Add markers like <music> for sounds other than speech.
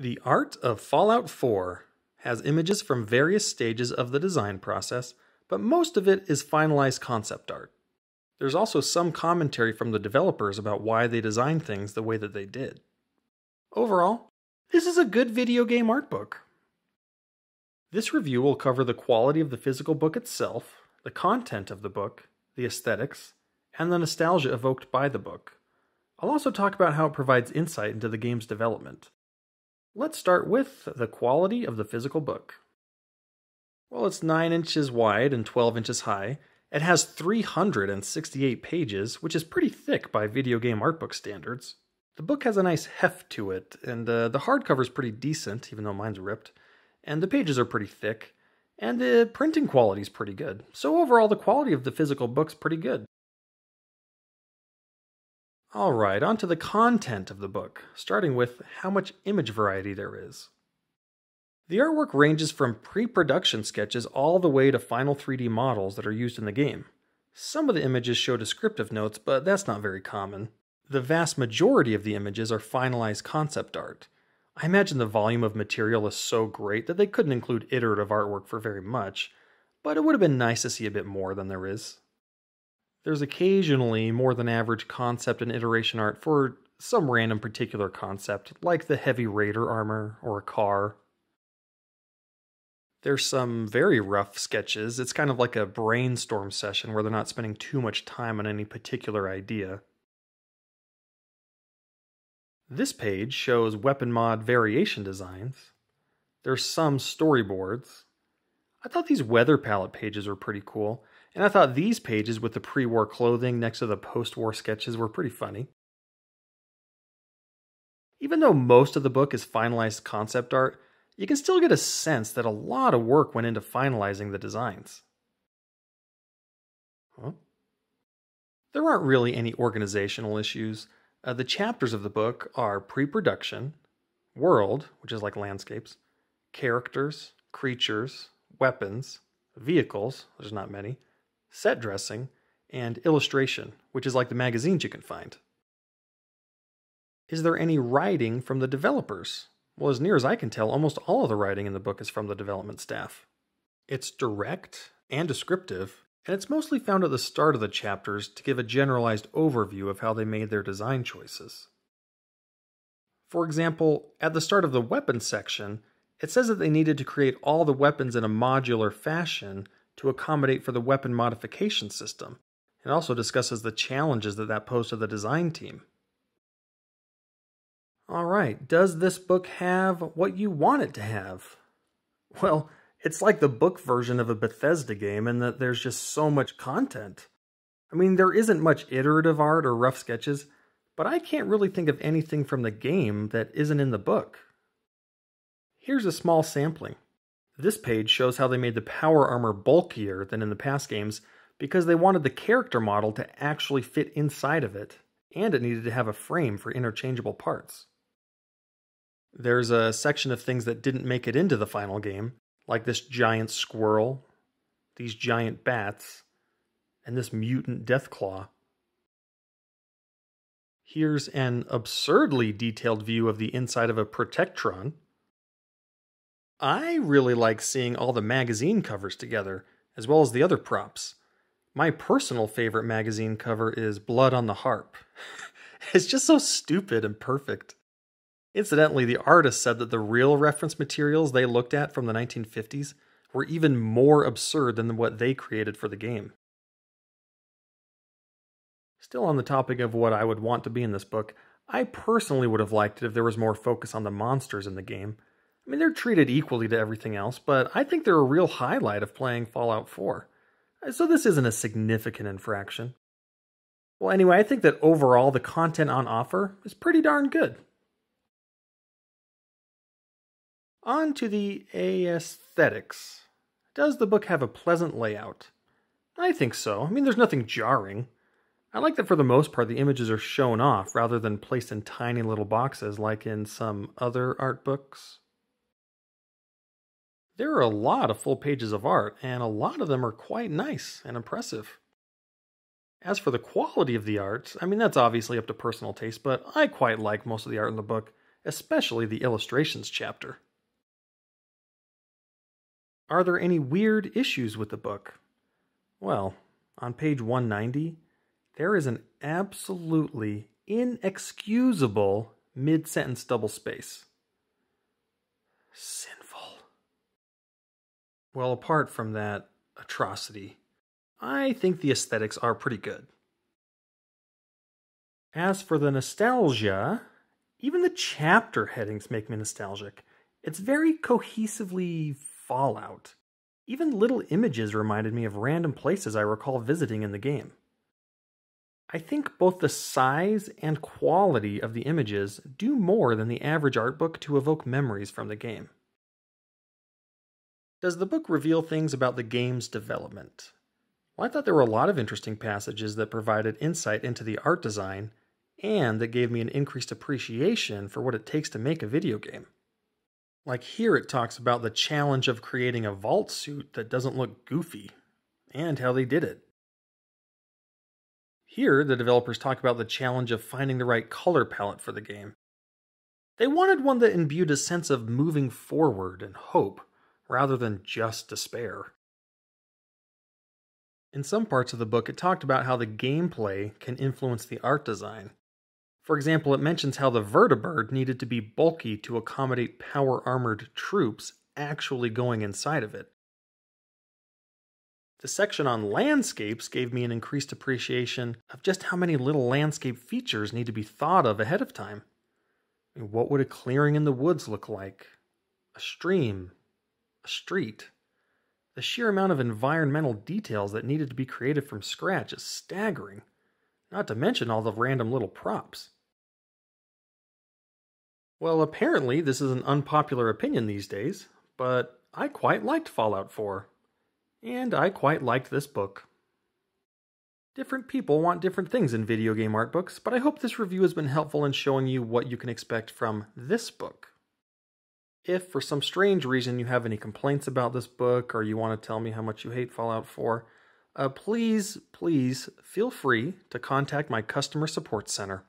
The Art of Fallout 4 has images from various stages of the design process, but most of it is finalized concept art. There's also some commentary from the developers about why they designed things the way that they did. Overall, this is a good video game art book. This review will cover the quality of the physical book itself, the content of the book, the aesthetics, and the nostalgia evoked by the book. I'll also talk about how it provides insight into the game's development. Let's start with the quality of the physical book. Well, it's 9 inches wide and 12 inches high. It has 368 pages, which is pretty thick by video game art book standards. The book has a nice heft to it, and uh, the hardcover is pretty decent, even though mine's ripped. And the pages are pretty thick, and the printing quality is pretty good. So overall, the quality of the physical book's pretty good. All right, on to the content of the book, starting with how much image variety there is. The artwork ranges from pre production sketches all the way to final 3D models that are used in the game. Some of the images show descriptive notes, but that's not very common. The vast majority of the images are finalized concept art. I imagine the volume of material is so great that they couldn't include iterative artwork for very much, but it would have been nice to see a bit more than there is. There's occasionally more than average concept and iteration art for some random particular concept, like the heavy raider armor or a car. There's some very rough sketches. It's kind of like a brainstorm session where they're not spending too much time on any particular idea. This page shows weapon mod variation designs. There's some storyboards. I thought these weather palette pages were pretty cool. And I thought these pages with the pre war clothing next to the post war sketches were pretty funny. Even though most of the book is finalized concept art, you can still get a sense that a lot of work went into finalizing the designs. Huh? There aren't really any organizational issues. Uh, the chapters of the book are pre production, world, which is like landscapes, characters, creatures, weapons, vehicles, there's not many, set dressing, and illustration, which is like the magazines you can find. Is there any writing from the developers? Well, as near as I can tell, almost all of the writing in the book is from the development staff. It's direct and descriptive, and it's mostly found at the start of the chapters to give a generalized overview of how they made their design choices. For example, at the start of the weapons section, it says that they needed to create all the weapons in a modular fashion to accommodate for the weapon modification system. It also discusses the challenges that that posed to the design team. All right, does this book have what you want it to have? Well, it's like the book version of a Bethesda game in that there's just so much content. I mean, there isn't much iterative art or rough sketches, but I can't really think of anything from the game that isn't in the book. Here's a small sampling. This page shows how they made the power armor bulkier than in the past games because they wanted the character model to actually fit inside of it, and it needed to have a frame for interchangeable parts. There's a section of things that didn't make it into the final game, like this giant squirrel, these giant bats, and this mutant Deathclaw. Here's an absurdly detailed view of the inside of a Protectron, I really like seeing all the magazine covers together, as well as the other props. My personal favorite magazine cover is Blood on the Harp. <laughs> it's just so stupid and perfect. Incidentally, the artist said that the real reference materials they looked at from the 1950s were even more absurd than what they created for the game. Still on the topic of what I would want to be in this book, I personally would have liked it if there was more focus on the monsters in the game. I mean, they're treated equally to everything else, but I think they're a real highlight of playing Fallout 4. So this isn't a significant infraction. Well, anyway, I think that overall the content on offer is pretty darn good. On to the aesthetics. Does the book have a pleasant layout? I think so. I mean, there's nothing jarring. I like that for the most part the images are shown off rather than placed in tiny little boxes like in some other art books. There are a lot of full pages of art, and a lot of them are quite nice and impressive. As for the quality of the art, I mean, that's obviously up to personal taste, but I quite like most of the art in the book, especially the illustrations chapter. Are there any weird issues with the book? Well, on page 190, there is an absolutely inexcusable mid sentence double space. Well, apart from that atrocity, I think the aesthetics are pretty good. As for the nostalgia, even the chapter headings make me nostalgic. It's very cohesively Fallout. Even little images reminded me of random places I recall visiting in the game. I think both the size and quality of the images do more than the average art book to evoke memories from the game. Does the book reveal things about the game's development? Well, I thought there were a lot of interesting passages that provided insight into the art design and that gave me an increased appreciation for what it takes to make a video game. Like here, it talks about the challenge of creating a vault suit that doesn't look goofy and how they did it. Here, the developers talk about the challenge of finding the right color palette for the game. They wanted one that imbued a sense of moving forward and hope, rather than just despair. In some parts of the book, it talked about how the gameplay can influence the art design. For example, it mentions how the vertibird needed to be bulky to accommodate power armored troops actually going inside of it. The section on landscapes gave me an increased appreciation of just how many little landscape features need to be thought of ahead of time. What would a clearing in the woods look like? A stream? A street? The sheer amount of environmental details that needed to be created from scratch is staggering, not to mention all the random little props. Well, apparently, this is an unpopular opinion these days, but I quite liked Fallout 4. And I quite liked this book. Different people want different things in video game art books, but I hope this review has been helpful in showing you what you can expect from this book. If for some strange reason you have any complaints about this book or you want to tell me how much you hate Fallout 4, uh, please, please feel free to contact my customer support center.